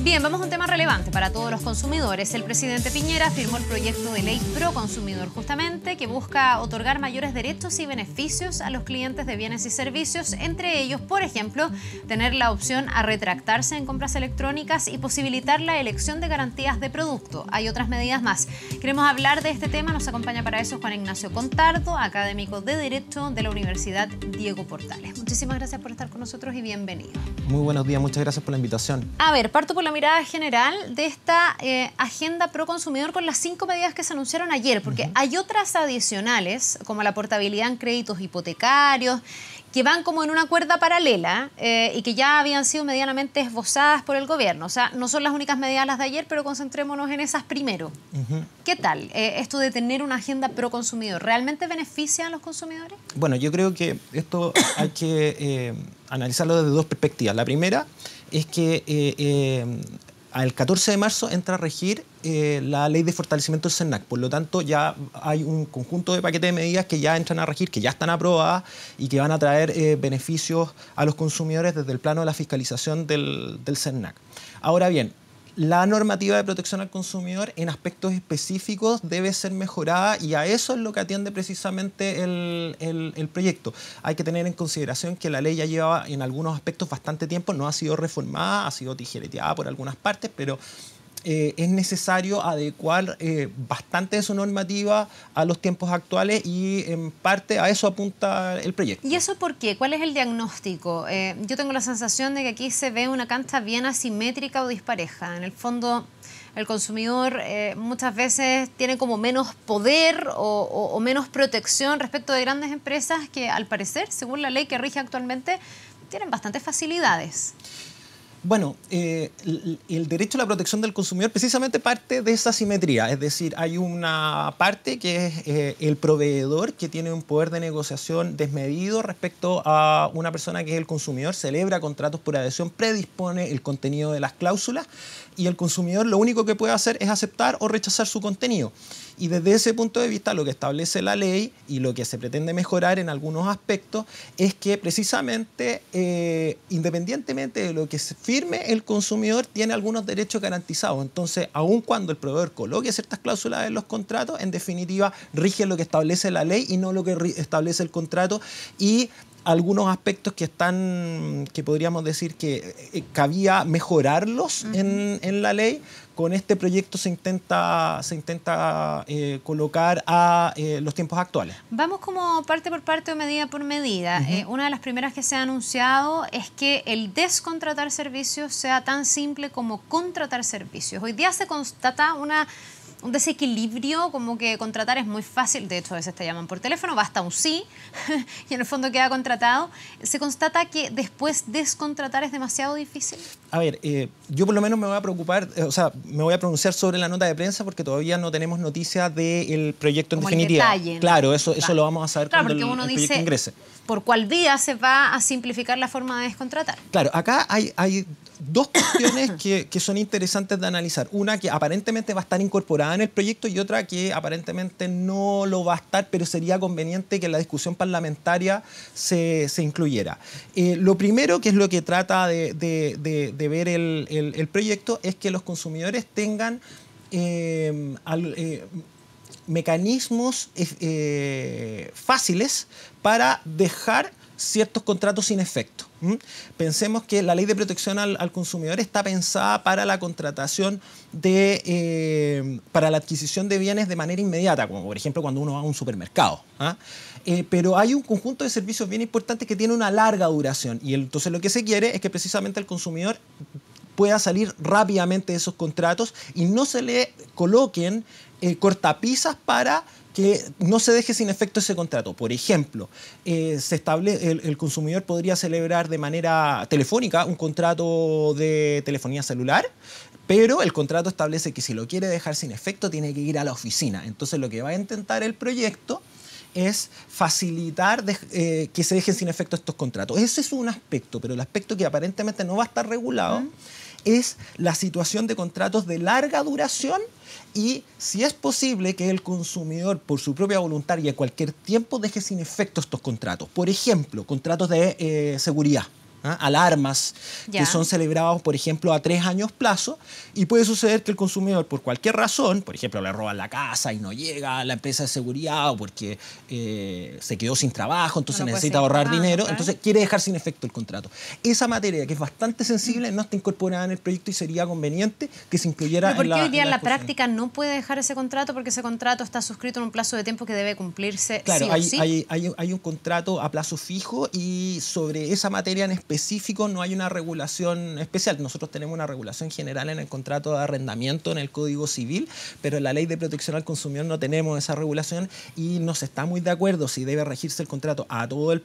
Bien, vamos a un tema relevante para todos los consumidores. El presidente Piñera firmó el proyecto de ley pro consumidor justamente que busca otorgar mayores derechos y beneficios a los clientes de bienes y servicios, entre ellos, por ejemplo, tener la opción a retractarse en compras electrónicas y posibilitar la elección de garantías de producto. Hay otras medidas más. Queremos hablar de este tema, nos acompaña para eso Juan Ignacio Contardo, académico de Derecho de la Universidad Diego Portales. Muchísimas gracias por estar con nosotros y bienvenido. Muy buenos días, muchas gracias por la invitación. A ver, parto por la mirada general de esta eh, agenda pro consumidor con las cinco medidas que se anunciaron ayer, porque hay otras adicionales, como la portabilidad en créditos hipotecarios, que van como en una cuerda paralela eh, y que ya habían sido medianamente esbozadas por el gobierno. O sea, no son las únicas medidas las de ayer, pero concentrémonos en esas primero. ¿Qué tal eh, esto de tener una agenda pro consumidor? ¿Realmente beneficia a los consumidores? Bueno, yo creo que esto hay que analizarlo desde dos perspectivas. La primera es que eh, eh, al 14 de marzo entra a regir eh, la ley de fortalecimiento del CERNAC. Por lo tanto, ya hay un conjunto de paquetes de medidas que ya entran a regir, que ya están aprobadas y que van a traer beneficios a los consumidores desde el plano de la fiscalización del, del CERNAC. Ahora bien, la normativa de protección al consumidor en aspectos específicos debe ser mejorada y a eso es lo que atiende precisamente el, proyecto. Hay que tener en consideración que la ley ya llevaba en algunos aspectos bastante tiempo, no ha sido reformada, ha sido tijereteada por algunas partes, pero eh, es necesario adecuar eh, bastante de su normativa a los tiempos actuales y en parte a eso apunta el proyecto. ¿Y eso por qué? ¿Cuál es el diagnóstico? Eh, yo tengo la sensación de que aquí se ve una cancha bien asimétrica o dispareja. En el fondo, el consumidor muchas veces tiene como menos poder o, o menos protección respecto de grandes empresas que al parecer, según la ley que rige actualmente, tienen bastantes facilidades. Bueno, eh, el, derecho a la protección del consumidor precisamente parte de esa simetría, es decir, hay una parte que es eh, el proveedor que tiene un poder de negociación desmedido respecto a una persona que es el consumidor, celebra contratos por adhesión, predispone el contenido de las cláusulas y el consumidor lo único que puede hacer es aceptar o rechazar su contenido. Y desde ese punto de vista lo que establece la ley y lo que se pretende mejorar en algunos aspectos es que precisamente eh, independientemente de lo que se firme, el consumidor tiene algunos derechos garantizados. Entonces, aun cuando el proveedor coloque ciertas cláusulas en los contratos, en definitiva rige lo que establece la ley y no lo que establece el contrato y algunos aspectos que están, que podríamos decir que eh, cabía mejorarlos en, en, la ley. Con este proyecto se intenta, se intenta eh, colocar a eh, los tiempos actuales. Vamos como parte por parte o medida por medida. una de las primeras que se ha anunciado es que el descontratar servicios sea tan simple como contratar servicios. Hoy día se constata una un desequilibrio, como que contratar es muy fácil, de hecho a veces te llaman por teléfono, basta un sí y en el fondo queda contratado. ¿Se constata que después descontratar es demasiado difícil? A ver, eh, yo por lo menos me voy a preocupar, eh, o sea, me voy a pronunciar sobre la nota de prensa porque todavía no tenemos noticias del proyecto en definitiva. Claro, eso, eso lo vamos a saber cuando el, uno proyecto dice, ingrese. ¿Por cuál vía se va a simplificar la forma de descontratar? Claro, acá hay, hay dos cuestiones que, que, son interesantes de analizar. Una que aparentemente va a estar incorporada en el proyecto y otra que aparentemente no lo va a estar, pero sería conveniente que la discusión parlamentaria se, se incluyera. Eh, lo primero, que es lo que trata de, de, ver el, el, proyecto, es que los consumidores tengan eh, eh, mecanismos fáciles para dejar ciertos contratos sin efecto. Pensemos que la ley de protección al, consumidor está pensada para la contratación de, eh, para la adquisición de bienes de manera inmediata, como por ejemplo cuando uno va a un supermercado. ¿ah? Eh, pero hay un conjunto de servicios bien importantes que tiene una larga duración y entonces lo que se quiere es que precisamente el consumidor pueda salir rápidamente de esos contratos y no se le coloquen eh, cortapisas para que no se deje sin efecto ese contrato. Por ejemplo, eh, se el, consumidor podría celebrar de manera telefónica un contrato de telefonía celular, pero el contrato establece que si lo quiere dejar sin efecto tiene que ir a la oficina. Entonces lo que va a intentar el proyecto es facilitar eh, que se dejen sin efecto estos contratos. Ese es un aspecto, pero el aspecto que aparentemente no va a estar regulado es la situación de contratos de larga duración y si es posible que el consumidor por su propia voluntad y a cualquier tiempo deje sin efecto estos contratos. Por ejemplo, contratos de eh, seguridad. ¿Ah? alarmas Ya. que son celebrados, por ejemplo, a tres años plazo, y puede suceder que el consumidor, por cualquier razón, por ejemplo, le roban la casa y no llega a la empresa de seguridad o porque eh, se quedó sin trabajo, entonces No necesita ahorrar pagando, dinero, entonces quiere dejar sin efecto el contrato. Esa materia, que es bastante sensible, no está incorporada en el proyecto y sería conveniente que se incluyera ¿Pero por en qué la hoy día en la discusión. práctica no puede dejar ese contrato? Porque ese contrato está suscrito en un plazo de tiempo que debe cumplirse Claro, sí o hay, sí. hay- hay- hay un contrato a plazo fijo y sobre esa materia en específico no hay una regulación especial. Nosotros tenemos una regulación general en el contrato de arrendamiento en el Código Civil, pero en la Ley de Protección al Consumidor no tenemos esa regulación y no se está muy de acuerdo si debe regirse el contrato a todo el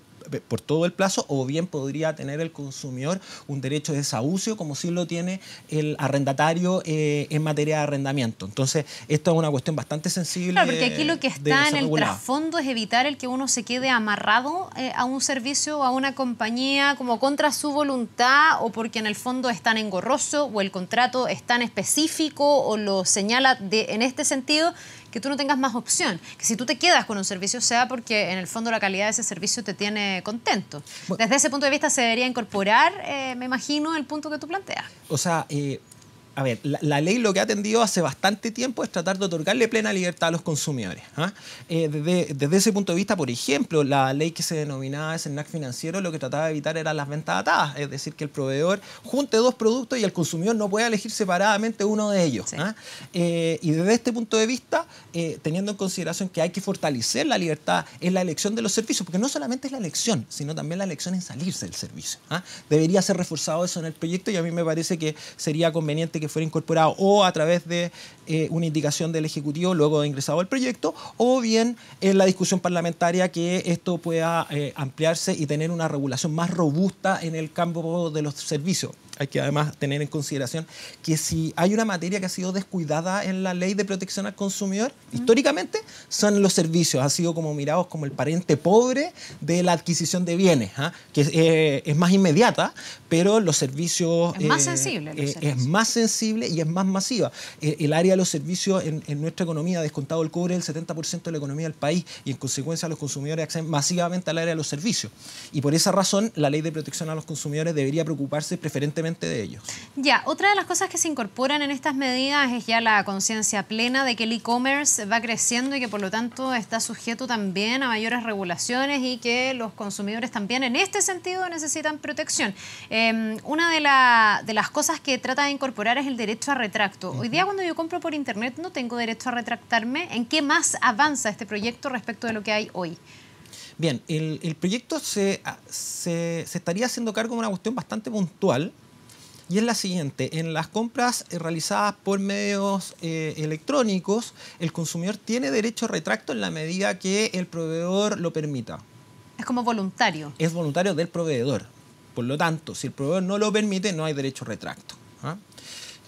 por todo el plazo o bien podría tener el consumidor un derecho de desahucio como sí lo tiene el arrendatario eh, en materia de arrendamiento. Entonces, esto es una cuestión bastante sensible. Claro, porque aquí lo que está en el trasfondo es evitar el que uno se quede amarrado eh, a un servicio o a una compañía como contra su voluntad o porque en el fondo es tan engorroso o el contrato es tan específico o lo señala de, en este sentido que tú no tengas más opción. Que si tú te quedas con un servicio sea porque en el fondo la calidad de ese servicio te tiene contento. Desde ese punto de vista se debería incorporar, eh, me imagino, el punto que tú planteas. O sea, eh, a ver, la, la ley lo que ha atendido hace bastante tiempo es tratar de otorgarle plena libertad a los consumidores. ¿ah? Eh, desde, desde ese punto de vista, por ejemplo, la ley que se denominaba SNAC financiero lo que trataba de evitar eran las ventas atadas, es decir, que el proveedor junte dos productos y el consumidor no pueda elegir separadamente uno de ellos. Sí. ¿ah? Eh, y desde este punto de vista, eh, teniendo en consideración que hay que fortalecer la libertad en la elección de los servicios, porque no solamente es la elección, sino también la elección en salirse del servicio. ¿ah? Debería ser reforzado eso en el proyecto y a mí me parece que sería conveniente que fuera incorporado o a través de eh, una indicación del Ejecutivo luego de ingresado el proyecto, o bien en la discusión parlamentaria que esto pueda eh, ampliarse y tener una regulación más robusta en el campo de los servicios. Hay que además tener en consideración que si hay una materia que ha sido descuidada en la ley de protección al consumidor, históricamente son los servicios. Ha sido como mirados como el pariente pobre de la adquisición de bienes, ¿ah? que eh, es más inmediata, pero los servicios... Es más sensible los eh, servicios. es más sensible y es más masiva. Eh, el área de los servicios en, en nuestra economía, descontado el cobre, el 70% de la economía del país y en consecuencia los consumidores acceden masivamente al área de los servicios. Y por esa razón la ley de protección a los consumidores debería preocuparse preferentemente de ellos. Ya, otra de las cosas que se incorporan en estas medidas es ya la conciencia plena de que el e-commerce va creciendo y que por lo tanto está sujeto también a mayores regulaciones y que los consumidores también en este sentido necesitan protección. Eh, una de, la- de las cosas que trata de incorporar es el derecho a retracto. Hoy día cuando yo compro por internet no tengo derecho a retractarme. ¿En qué más avanza este proyecto respecto de lo que hay hoy? Bien, el, el proyecto se, a- se, se estaría haciendo cargo de una cuestión bastante puntual y es la siguiente. En las compras eh, realizadas por medios eh, electrónicos, el consumidor tiene derecho a retracto en la medida que el proveedor lo permita. Es como voluntario. Es voluntario del proveedor. Por lo tanto, si el proveedor no lo permite, no hay derecho a retracto. ¿ah?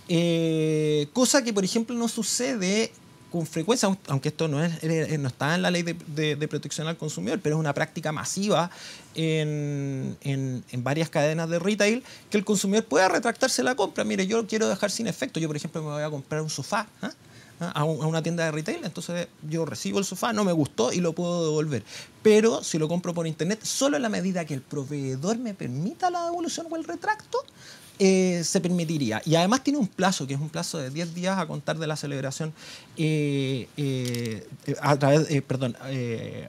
Eh, cosa que, por ejemplo, no sucede con frecuencia, aun- aunque esto no, es, eh, no está en la ley de, protección al consumidor, pero es una práctica masiva en, varias cadenas de retail, que el consumidor pueda retractarse la compra. Mire, yo lo quiero dejar sin efecto. Yo, por ejemplo, me voy a comprar un sofá. ¿ah? ¿ah? a una tienda de retail, entonces yo recibo el sofá, no me gustó y lo puedo devolver. Pero si lo compro por internet, solo en la medida que el proveedor me permita la devolución o el retracto, eh, se permitiría. Y además tiene un plazo, que es un plazo de 10 días a contar de la celebración, eh, eh, a, través, perdón,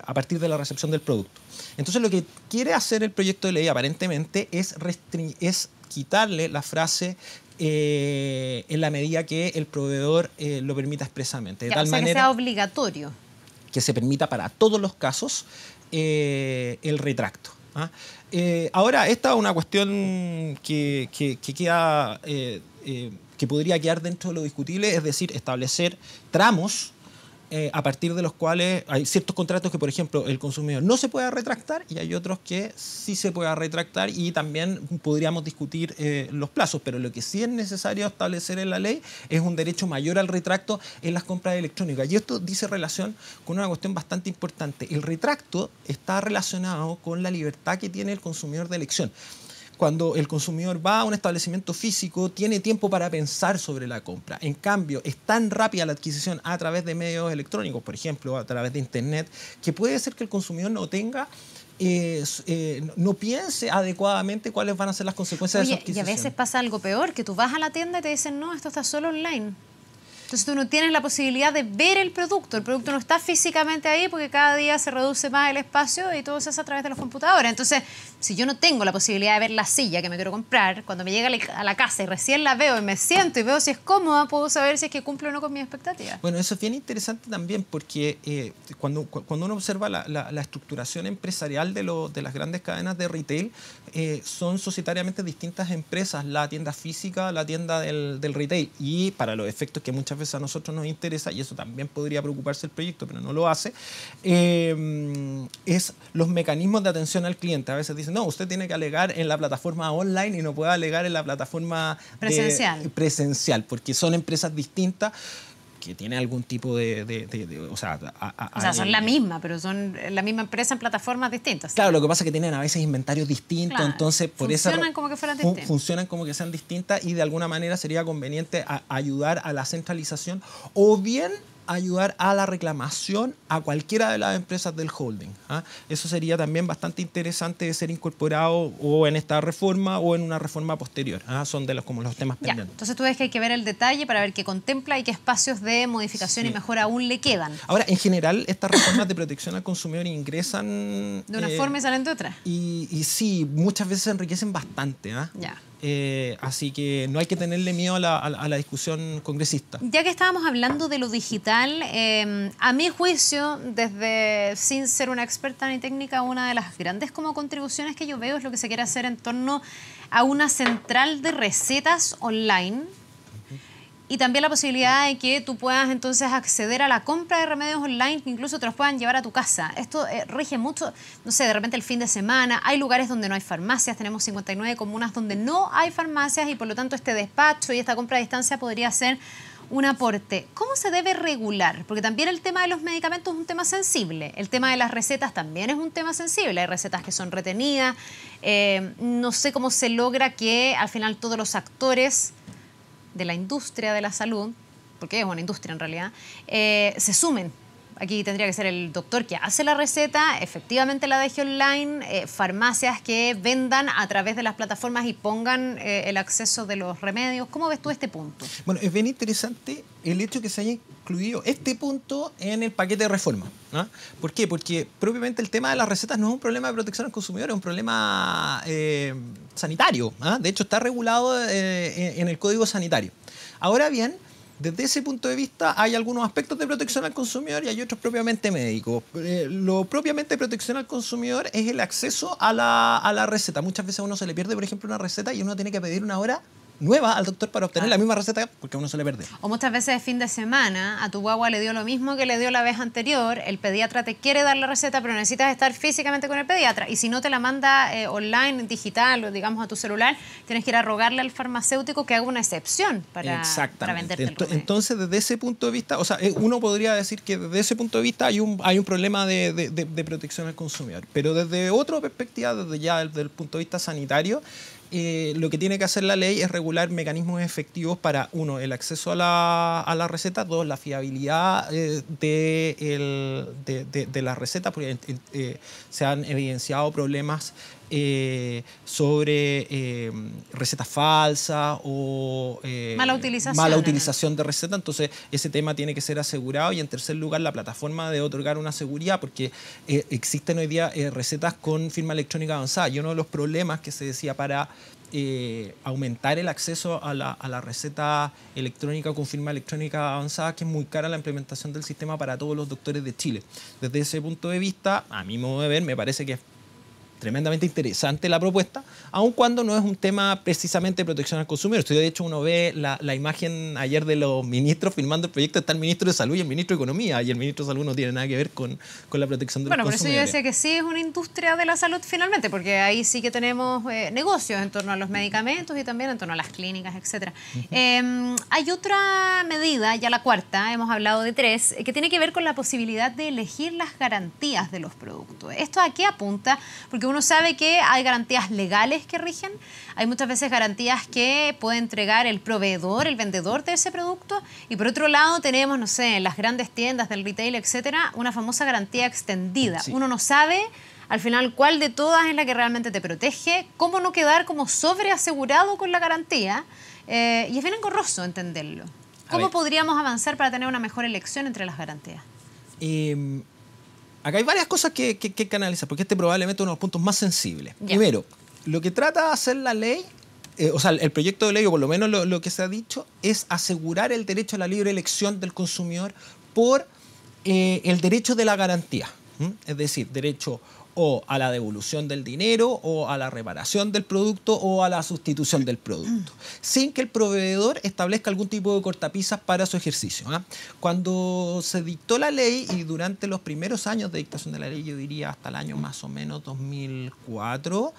a partir de la recepción del producto. Entonces lo que quiere hacer el proyecto de ley aparentemente es, es quitarle la frase en la medida que el proveedor lo permita expresamente. De Ya, tal o sea, que manera sea obligatorio. que se permita para todos los casos el retracto. ¿ah? Eh, ahora, esta es una cuestión que, que- que queda, eh, eh, que podría quedar dentro de lo discutible, es decir, establecer tramos eh, a partir de los cuales hay ciertos contratos que, por ejemplo, el consumidor no se pueda retractar y hay otros que sí se pueda retractar y también podríamos discutir eh, los plazos, pero lo que sí es necesario establecer en la ley es un derecho mayor al retracto en las compras electrónicas. Y esto dice relación con una cuestión bastante importante. El retracto está relacionado con la libertad que tiene el consumidor de elección cuando el consumidor va a un establecimiento físico, tiene tiempo para pensar sobre la compra. En cambio, es tan rápida la adquisición a través de medios electrónicos, por ejemplo, a través de Internet, que puede ser que el consumidor no tenga eh, eh, no piense adecuadamente cuáles van a ser las consecuencias de su adquisición. Y a veces pasa algo peor, que tú vas a la tienda y te dicen, no, esto está solo online. Entonces tú no tienes la posibilidad de ver el producto. El producto no está físicamente ahí porque cada día se reduce más el espacio y todo se hace a través de los computadores. Entonces, si yo no tengo la posibilidad de ver la silla que me quiero comprar, cuando me llega a la casa y recién la veo y me siento y veo si es cómoda, puedo saber si es que cumple o no con mis expectativas. Bueno, eso es bien interesante también porque eh, cuando, cuando uno observa la, la, estructuración empresarial de, lo, de las grandes cadenas de retail, eh, son societariamente distintas empresas, la tienda física, la tienda del, del retail. Y para los efectos que muchas veces a nosotros nos interesa, y eso también podría preocuparse el proyecto, pero no lo hace, eh, es los mecanismos de atención al cliente. A veces dicen, no, usted tiene que alegar en la plataforma online y no puede alegar en la plataforma presencial, presencial porque son empresas distintas que tienen algún tipo de... o sea, son la misma, pero son la misma empresa en plataformas distintas. Claro, lo que pasa es que tienen a veces inventarios distintos, entonces por. Funcionan como que fueran distintas. Funcionan como que sean distintas y de alguna manera sería conveniente ayudar a la centralización o bien ayudar a la reclamación a cualquiera de las empresas del holding. ¿ah? Eso sería también bastante interesante de ser incorporado o en esta reforma o en una reforma posterior. ¿ah? Son de los, como los temas pendientes. Entonces tú ves que hay que ver el detalle para ver qué contempla y qué espacios de modificación y mejora aún le quedan. Ahora, en general, estas reformas de protección al consumidor ingresan... De una eh, forma y salen de otra. Y, y, sí, muchas veces enriquecen bastante. ¿ah? Ya. Eh, así que no hay que tenerle miedo a la, discusión congresista. Ya que estábamos hablando de lo digital, em, a mi juicio, desde sin ser una experta ni técnica, una de las grandes como contribuciones que yo veo es lo que se quiere hacer en torno a una central de recetas online y también la posibilidad de que tú puedas entonces acceder a la compra de remedios online que incluso te los puedan llevar a tu casa. Esto eh, rige mucho, no sé, de repente el fin de semana, hay lugares donde no hay farmacias, tenemos 59 comunas donde no hay farmacias y por lo tanto este despacho y esta compra a distancia podría ser un aporte. ¿Cómo se debe regular? Porque también el tema de los medicamentos es un tema sensible. El tema de las recetas también es un tema sensible. Hay recetas que son retenidas. Eh, no sé cómo se logra que al final todos los actores de la industria de la salud, porque es una industria en realidad, eh, se sumen. Aquí tendría que ser el doctor que hace la receta, efectivamente la deje online, eh, farmacias que vendan a través de las plataformas y pongan eh, el acceso de los remedios. ¿Cómo ves tú este punto? Bueno, es bien interesante el hecho que se haya incluido este punto en el paquete de reforma. ¿Por qué? Porque propiamente el tema de las recetas no es un problema de protección al consumidor, es un problema sanitario. ¿ah? De hecho, está regulado en el Código Sanitario. Ahora bien, desde ese punto de vista hay algunos aspectos de protección al consumidor y hay otros propiamente médicos. Eh, lo propiamente protección al consumidor es el acceso a la, a la receta. Muchas veces a uno se le pierde, por ejemplo, una receta y uno tiene que pedir una hora nueva al doctor para obtener la misma receta porque uno se le pierde. O muchas veces de fin de semana a tu guagua le dio lo mismo que le dio la vez anterior, el pediatra te quiere dar la receta pero necesitas estar físicamente con el pediatra. Y si no te la manda eh, online, digital o digamos a tu celular, tienes que ir a rogarle al farmacéutico que haga una excepción para, para venderte Entonces desde ese punto de vista, o sea, eh, uno podría decir que desde ese punto de vista hay un, hay un problema de, de, protección al consumidor, pero desde otra perspectiva, desde ya desde el punto de vista sanitario, eh, lo que tiene que hacer la ley es regular mecanismos efectivos para, uno, el acceso a la, a la receta, dos, la fiabilidad eh, de, el, de, de, la receta, porque eh, se han evidenciado problemas eh, sobre eh, recetas falsas o eh, mala utilización, mala utilización de receta. Entonces, ese tema tiene que ser asegurado. Y en tercer lugar, la plataforma debe otorgar una seguridad, porque existen hoy día recetas con firma electrónica avanzada. Y uno de los problemas que se decía para aumentar el acceso a la, a la, receta electrónica con firma electrónica avanzada, que es muy cara la implementación del sistema para todos los doctores de Chile. Desde ese punto de vista, a mi modo de ver, me parece que es tremendamente interesante la propuesta, aun cuando no es un tema precisamente de protección al consumidor. de hecho, uno ve la, la, imagen ayer de los ministros firmando el proyecto, está el ministro de Salud y el ministro de Economía, y el ministro de Salud no tiene nada que ver con, con la protección del bueno, consumidor. Bueno, por eso yo decía que sí es una industria de la salud finalmente, porque ahí sí que tenemos eh, negocios en torno a los medicamentos y también en torno a las clínicas, etc. Em, hay otra medida, ya la cuarta, hemos hablado de tres, que tiene que ver con la posibilidad de elegir las garantías de los productos. ¿Esto a qué apunta? Porque uno sabe que hay garantías legales que rigen, hay muchas veces garantías que puede entregar el proveedor, el vendedor de ese producto, y por otro lado tenemos, no sé, en las grandes tiendas del retail, etcétera, una famosa garantía extendida. Uno no sabe Al final, ¿cuál de todas es la que realmente te protege? ¿Cómo no quedar como sobreasegurado con la garantía? Eh, y es bien engorroso entenderlo. ¿Cómo podríamos avanzar para tener una mejor elección entre las garantías? Em, acá hay varias cosas que, que, que analizar, porque este probablemente es uno de los puntos más sensibles. Primero, lo que trata de hacer la ley eh, o sea, el proyecto de ley, o por lo menos lo, que se ha dicho, es asegurar el derecho a la libre elección del consumidor por eh, el derecho de la garantía. Es decir, derecho o a la devolución del dinero o a la reparación del producto o a la sustitución del producto, sin que el proveedor establezca algún tipo de cortapisas para su ejercicio. ¿ah? Cuando se dictó la ley y durante los primeros años de dictación de la ley, yo diría hasta el año más o menos 2004,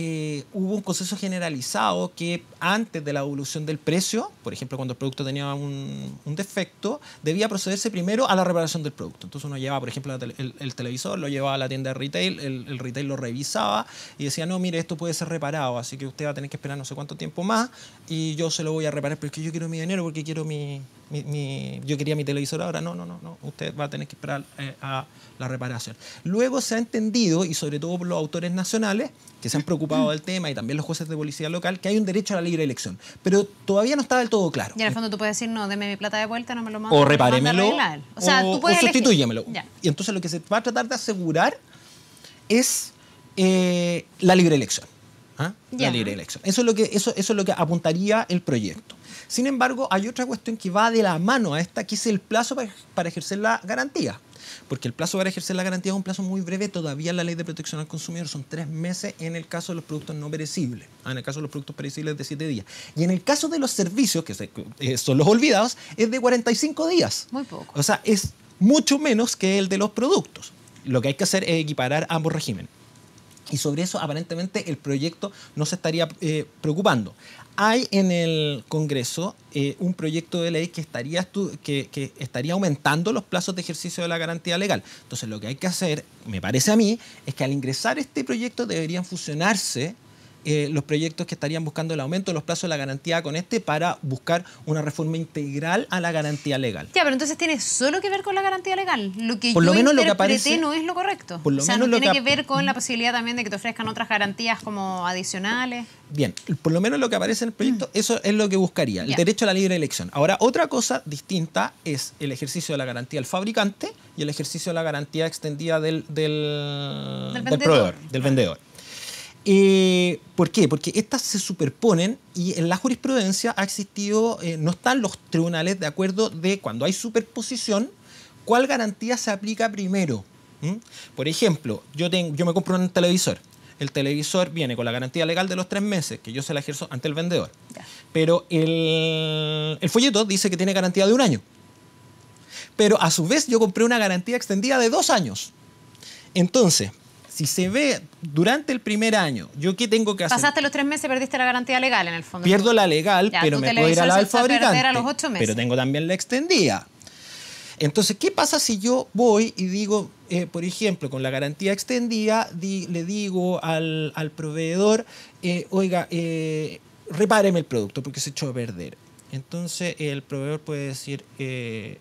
eh, hubo un consenso generalizado que antes de la evolución del precio, por ejemplo, cuando el producto tenía un, defecto, debía procederse primero a la reparación del producto. Entonces uno llevaba, por ejemplo, el, televisor, lo llevaba a la tienda de retail, el, retail lo revisaba y decía, no, mire, esto puede ser reparado, así que usted va a tener que esperar no sé cuánto tiempo más y yo se lo voy a reparar, pero es que yo quiero mi dinero porque quiero mi, yo quería mi televisor ahora, no, no, no, no, usted va a tener que esperar eh, a la reparación. Luego se ha entendido, y sobre todo por los autores nacionales, que se han preocupado del tema, y también los jueces de policía local, que hay un derecho a la libre elección. Pero todavía no está del todo claro. Y en el fondo tú puedes decir, no, deme mi plata de vuelta, no me lo mando. O repáremelo. O, sea, tú puedes o Y entonces lo que se va a tratar de asegurar es eh, la libre elección. ¿Ah? La libre elección. Eso es, lo que, eso, eso es lo que apuntaría el proyecto. Sin embargo, hay otra cuestión que va de la mano a esta, que es el plazo para, ejercer la garantía porque el plazo para ejercer la garantía es un plazo muy breve, todavía la ley de protección al consumidor son tres meses en el caso de los productos no perecibles, ah, en el caso de los productos perecibles de siete días. Y en el caso de los servicios, que eh, son los olvidados, es de 45 días. Muy poco. O sea, es mucho menos que el de los productos. Lo que hay que hacer es equiparar ambos regímenes. Y sobre eso aparentemente el proyecto no se estaría eh, preocupando. Hay en el Congreso eh, un proyecto de ley que estaría, que, que estaría aumentando los plazos de ejercicio de la garantía legal. Entonces lo que hay que hacer, me parece a mí, es que al ingresar este proyecto deberían fusionarse eh, los proyectos que estarían buscando el aumento de los plazos de la garantía con este para buscar una reforma integral a la garantía legal. Ya, pero entonces tiene solo que ver con la garantía legal. Lo que por yo lo menos lo que aparece, no es lo correcto. Por lo o sea, no tiene que, ver con la posibilidad también de que te ofrezcan otras garantías como adicionales. Bien, por lo menos lo que aparece en el proyecto, mm. eso es lo que buscaría, el derecho a la libre elección. Ahora, otra cosa distinta es el ejercicio de la garantía del fabricante y el ejercicio de la garantía extendida del, del, del proveedor, del vendedor. Eh, ¿Por qué? Porque estas se superponen y en la jurisprudencia ha existido, eh, no están los tribunales de acuerdo de cuando hay superposición, cuál garantía se aplica primero. Por ejemplo, yo, tengo, yo me compro un televisor. El televisor viene con la garantía legal de los tres meses, que yo se la ejerzo ante el vendedor. Pero el, el folleto dice que tiene garantía de un año. Pero a su vez yo compré una garantía extendida de dos años. Entonces, si se ve durante el primer año, ¿yo qué tengo que hacer? Pasaste los tres meses, perdiste la garantía legal en el fondo. Pierdo la legal, pero me puedo ir a la del fabricante. A los ocho meses. Pero tengo también la extendida. Entonces, ¿qué pasa si yo voy y digo, eh, por ejemplo, con la garantía extendida, le digo al, proveedor, eh, oiga, eh, repáreme el producto porque se echó a perder? Entonces, el proveedor puede decir, eh,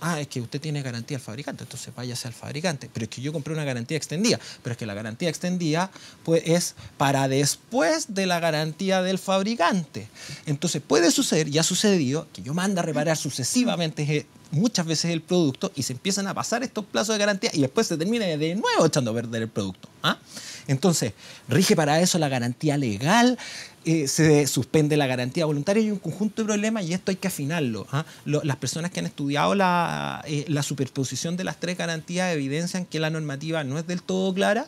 ah, es que usted tiene garantía al fabricante, entonces váyase al fabricante. Pero es que yo compré una garantía extendida, pero es que la garantía extendida pues, es para después de la garantía del fabricante. Entonces puede suceder, y ha sucedido, que yo manda a reparar sucesivamente eh, muchas veces el producto y se empiezan a pasar estos plazos de garantía y después se termina de nuevo echando a perder el producto. ¿ah? Entonces, rige para eso la garantía legal, eh, se suspende la garantía voluntaria y un conjunto de problemas y esto hay que afinarlo. ¿ah? las personas que han estudiado eh, la superposición de las tres garantías evidencian que la normativa no es del todo clara,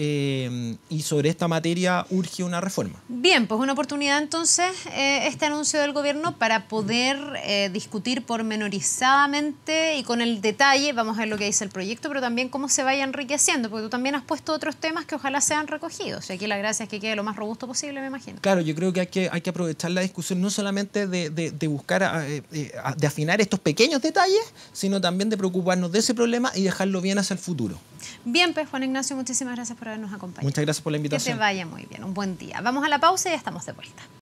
eh, y sobre esta materia urge una reforma. Bien, pues una oportunidad entonces eh, este anuncio del gobierno para poder eh, discutir pormenorizadamente y con el detalle, vamos a ver lo que dice el proyecto, pero también cómo se vaya enriqueciendo, porque tú también has puesto otros temas que ojalá sean recogidos. Y aquí la gracia es que quede lo más robusto posible, me imagino. Claro, yo creo que hay que, hay que aprovechar la discusión no solamente de, de buscar, de afinar estos pequeños detalles, sino también de preocuparnos de ese problema y dejarlo bien hacia el futuro. Bien, pues Juan Ignacio, muchísimas gracias por habernos acompañado. Muchas gracias por la invitación. Que te vaya muy bien, un buen día. Vamos a la pausa y ya estamos de vuelta.